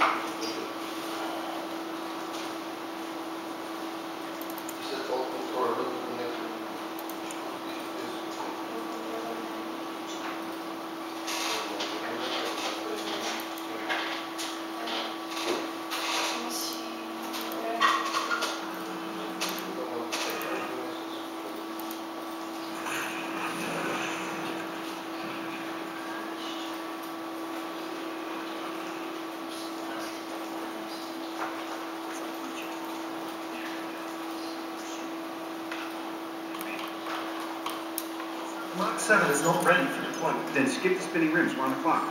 He Mark 7 is not ready for deployment. Then skip the spinning rims, we're on the clock.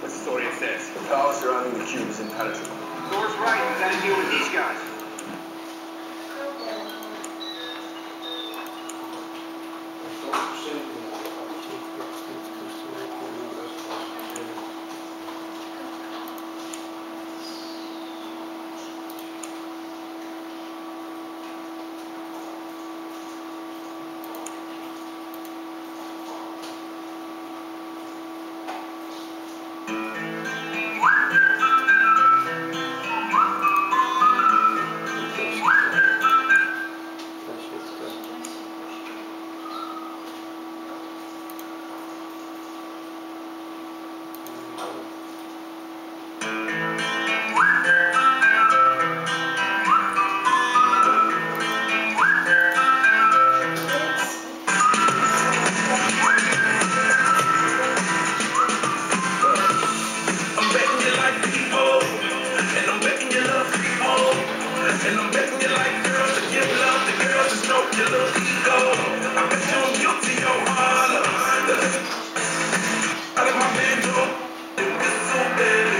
What's the story it says? The power surrounding the cube is impenetrable. Thor's right, we gotta deal with these guys. I'm And I'm betting you like girls to give love to girls to stroke your little ego. I bet you I'm guilty, your honor. Out of my man, no, it so bad.